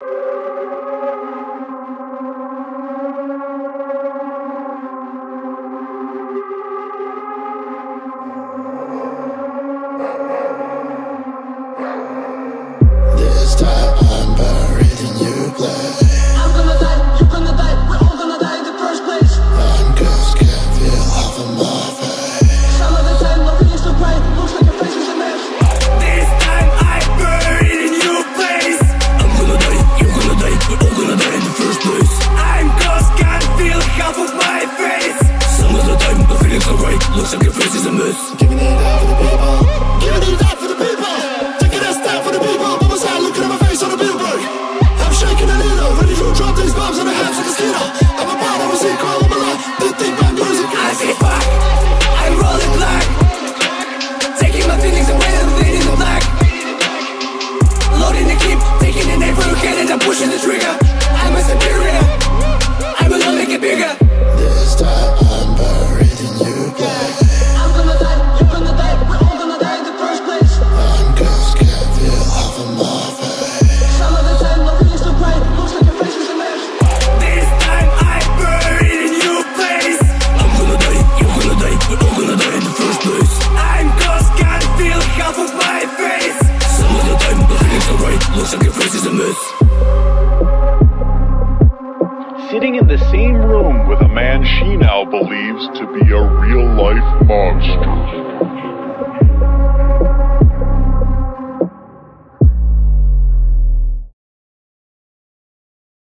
This looks like your face is a. Giving it out for the people. Giving it out for the people. Taking a stand for the people. Out looking at my face on the billboard. I'm shaking a little, ready to drop these bombs on the heads like a skinner. I'm a part of a sequel, I'm alive. They think my music I say fuck, I'm rolling black. Taking my feelings away and bleeding the black. Loading the clip, taking the from your head and I'm pushing the trigger. Alright, looks like your face is a. Sitting in the same room with a man she now believes to be a real life monster.